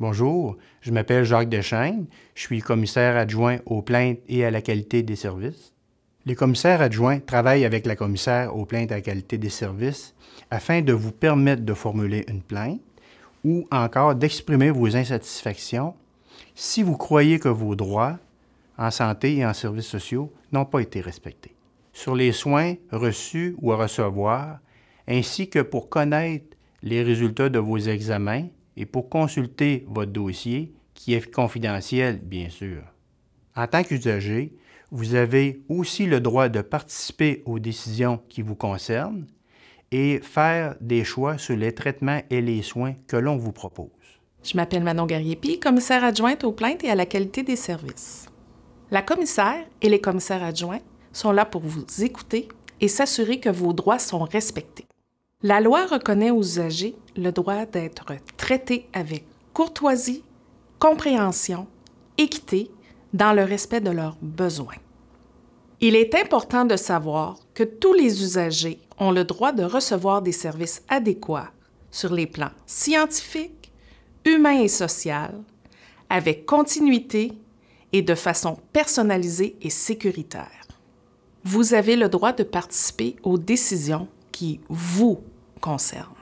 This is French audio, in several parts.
Bonjour, je m'appelle Jacques Deschênes, je suis commissaire adjoint aux plaintes et à la qualité des services. Les commissaires adjoints travaillent avec la commissaire aux plaintes et à la qualité des services afin de vous permettre de formuler une plainte ou encore d'exprimer vos insatisfactions si vous croyez que vos droits en santé et en services sociaux n'ont pas été respectés. Sur les soins reçus ou à recevoir, ainsi que pour connaître les résultats de vos examens et pour consulter votre dossier, qui est confidentiel, bien sûr. En tant qu'usager, vous avez aussi le droit de participer aux décisions qui vous concernent et faire des choix sur les traitements et les soins que l'on vous propose. Je m'appelle Manon Gariepi, commissaire adjointe aux plaintes et à la qualité des services. La commissaire et les commissaires adjoints sont là pour vous écouter et s'assurer que vos droits sont respectés. La loi reconnaît aux usagers le droit d'être traités avec courtoisie, compréhension, équité, dans le respect de leurs besoins. Il est important de savoir que tous les usagers ont le droit de recevoir des services adéquats sur les plans scientifiques, humains et social, avec continuité et de façon personnalisée et sécuritaire. Vous avez le droit de participer aux décisions qui vous concernent.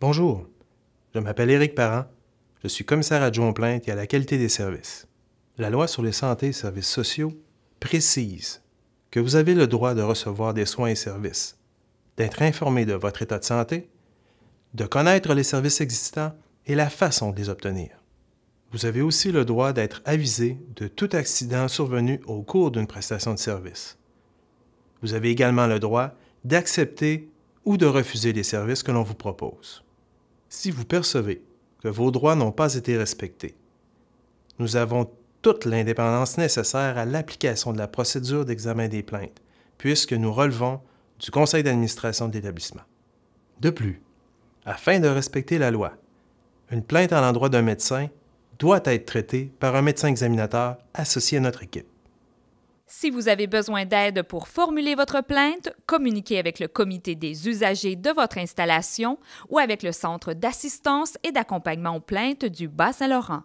Bonjour, je m'appelle Éric Parent, je suis commissaire adjoint aux plaintes et à la qualité des services. La loi sur les santé et services sociaux précise que vous avez le droit de recevoir des soins et services, d'être informé de votre état de santé, de connaître les services existants et la façon de les obtenir. Vous avez aussi le droit d'être avisé de tout accident survenu au cours d'une prestation de service. Vous avez également le droit d'accepter ou de refuser les services que l'on vous propose. Si vous percevez que vos droits n'ont pas été respectés, nous avons toute l'indépendance nécessaire à l'application de la procédure d'examen des plaintes, puisque nous relevons du conseil d'administration de l'établissement. De plus, afin de respecter la loi, une plainte à l'endroit d'un médecin doit être traité par un médecin examinateur associé à notre équipe. Si vous avez besoin d'aide pour formuler votre plainte, communiquez avec le comité des usagers de votre installation ou avec le Centre d'assistance et d'accompagnement aux plaintes du Bas-Saint-Laurent.